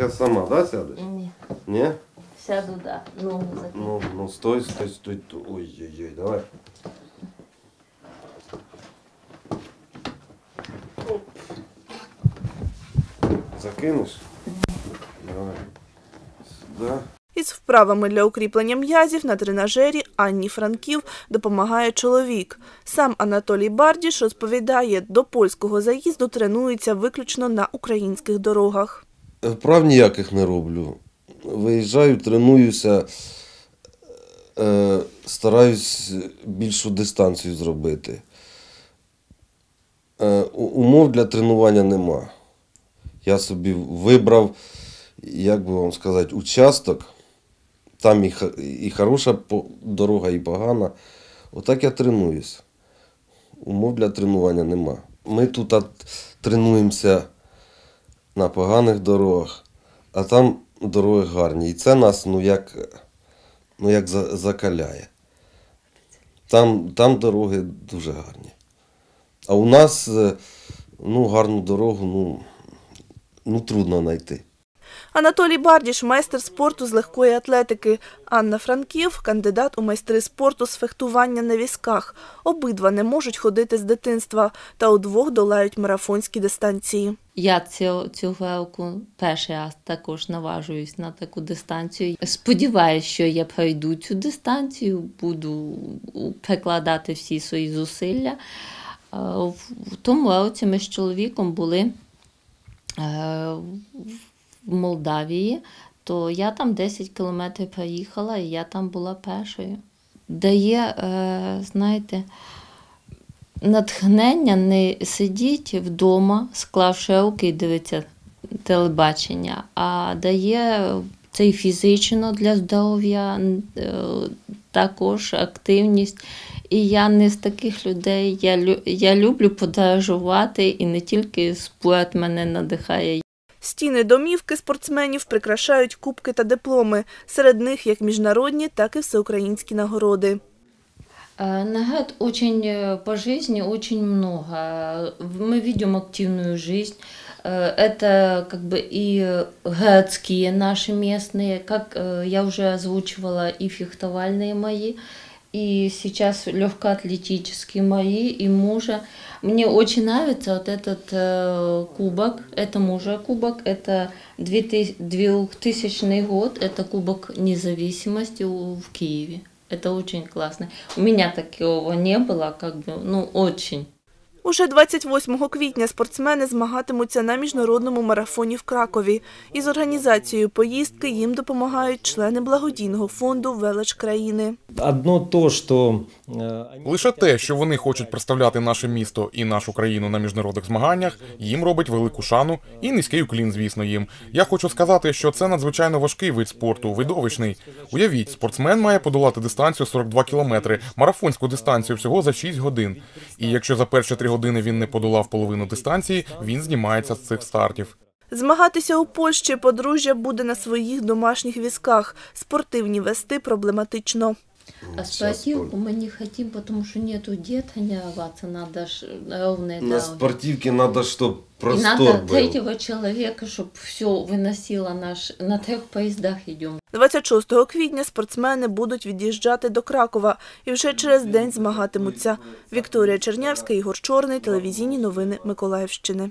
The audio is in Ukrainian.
Зараз сама, да, сядеш? Ні. Ні? Сяду, да. Ногу закину. Ну, ну стой, стой, стой. Ой-ой-ой, давай. Закинеш? Давай. Сюди. Із вправами для укріплення м'язів на тренажері Анні Франків допомагає чоловік. Сам Анатолій Бардіш розповідає, до польського заїзду тренується виключно на українських дорогах. Вправ ніяких не роблю. Виїжджаю, тренуюся, е, стараюсь більшу дистанцію зробити. Е, умов для тренування нема. Я собі вибрав, як би вам сказати, участок. Там і, і хороша дорога, і погана. Отак я тренуюсь. Умов для тренування нема. Ми тут тренуємося на поганих дорогах, а там дороги гарні. І це нас ну як, ну, як за- закаляє. Там, там дороги дуже гарні. А у нас е, ну, гарну дорогу ну, ну, трудно знайти. Анатолій Бардіш майстер спорту з легкої атлетики. Анна Франків кандидат у майстри спорту з фехтування на візках. Обидва не можуть ходити з дитинства та удвох долають марафонські дистанції. Я цю, цю велку перший раз також наважуюсь на таку дистанцію. Сподіваюсь, що я пройду цю дистанцію, буду прикладати всі свої зусилля. Е, В в тому році ми з чоловіком були е, в Молдавії, то я там 10 кілометрів проїхала, і я там була першою. Дає, е, знаєте, натхнення не сидіти вдома, склавши руки і дивитися телебачення, а дає це і фізично для здоров'я, е, також активність. І я не з таких людей. Я, я люблю подорожувати, і не тільки спорт мене надихає. Стіни домівки спортсменів прикрашають кубки та дипломи. Серед них як міжнародні, так і всеукраїнські нагороди. Э, Наград очень э, по жизни очень много. В- Мы видим активную жизнь. Э, Это как бы и городские наши местные, как э, я уже озвучивала, и фехтовальные мои, и сейчас легкоатлетические мои, и мужа. Мне очень нравится вот этот э, кубок, это мужа кубок, это 2000 2000 год, это кубок независимости у- в Киеве. Это очень классно. У меня такого не было, как бы, ну, очень. Уже 28 квітня спортсмени змагатимуться на міжнародному марафоні в Кракові. Із організацією поїздки їм допомагають члени благодійного фонду Велич країни. Одно то, что э, Лише те, що вони хочуть представляти наше місто і нашу країну на міжнародних змаганнях, їм робить велику шану і низький уклін, звісно, їм. Я хочу сказати, що це надзвичайно важкий вид спорту, видовищний. Уявіть, спортсмен має подолати дистанцію 42 кілометри, марафонську дистанцію всього за 6 годин. І якщо за перші 3 години він не подолав половину дистанції, він знімається з цих стартів. Змагатися у Польщі подружжя буде на своїх домашніх візках. Спортивні вести проблематично. А спортивку мы не хотим, потому что нету где тренироваться, надо ж ровные На дороги. спортивці треба, щоб И простор надо був. третьего человека, чтобы все выносило наш... На трех поездах идем. 26 квітня спортсмени будуть від'їжджати до Кракова і вже через день змагатимуться. Вікторія Чернявська, Ігор Чорний, телевізійні новини Миколаївщини.